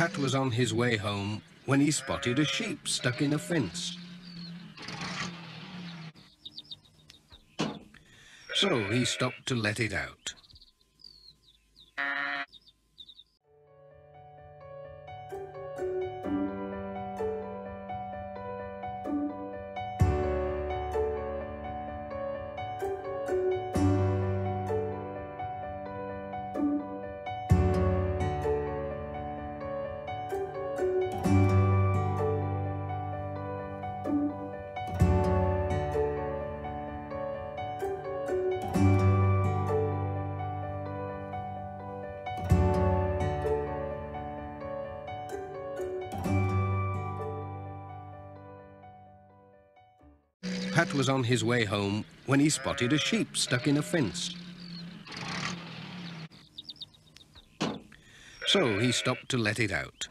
Pat was on his way home when he spotted a sheep stuck in a fence. So he stopped to let it out. Pat was on his way home when he spotted a sheep stuck in a fence. So he stopped to let it out.